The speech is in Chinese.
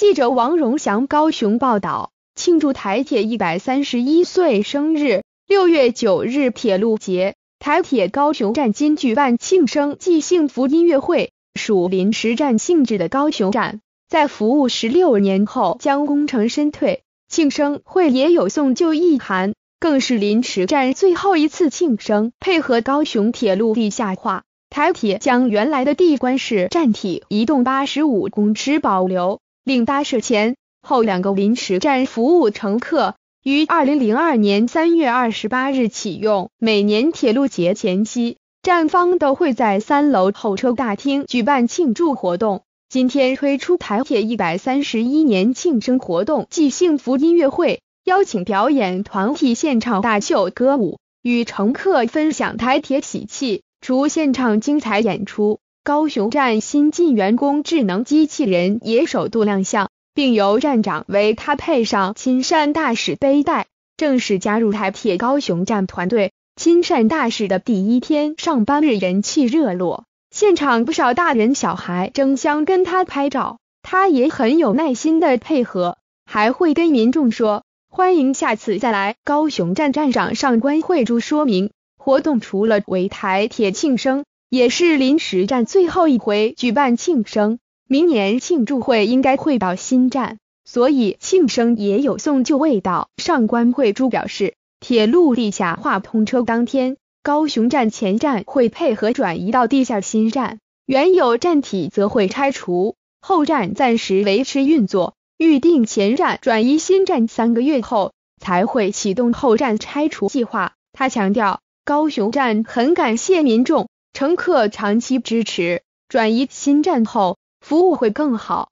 记者王荣祥高雄报道，庆祝台铁一百三十一岁生日，六月九日铁路节，台铁高雄站今举办庆生暨幸福音乐会。属临时站性质的高雄站，在服务十六年后将功成身退，庆生会也有送旧意涵，更是临时站最后一次庆生。配合高雄铁路地下化，台铁将原来的地关式站体移动八十五公尺保留。另搭设前后两个临时站服务乘客，于二零零二年三月二十八日启用。每年铁路节前夕，站方都会在三楼候车大厅举办庆祝活动。今天推出台铁一百三十一年庆生活动暨幸福音乐会，邀请表演团体现场大秀歌舞，与乘客分享台铁喜气。除现场精彩演出。高雄站新进员工智能机器人也首度亮相，并由站长为他配上亲善大使背带，正式加入台铁高雄站团队。亲善大使的第一天上班日人气热络，现场不少大人小孩争相跟他拍照，他也很有耐心的配合，还会跟民众说欢迎下次再来。高雄站站长上官慧珠说明，活动除了为台铁庆生。也是临时站最后一回举办庆生，明年庆祝会应该会到新站，所以庆生也有送旧味道。上官慧珠表示，铁路地下化通车当天，高雄站前站会配合转移到地下新站，原有站体则会拆除，后站暂时维持运作。预定前站转移新站三个月后才会启动后站拆除计划。他强调，高雄站很感谢民众。乘客长期支持，转移新站后服务会更好。